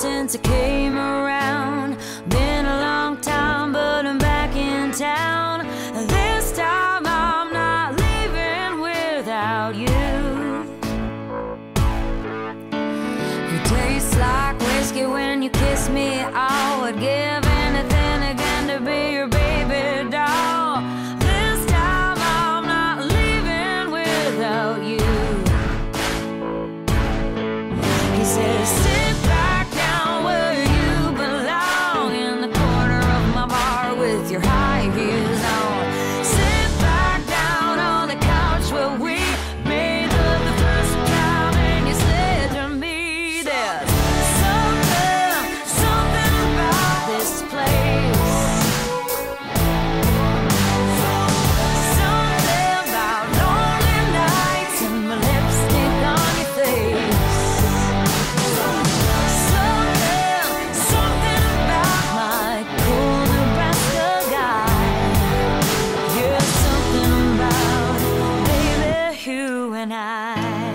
since I came around. Been a long time, but I'm back in town. This time I'm not leaving without you. You taste like whiskey when you kiss me. I would give and I.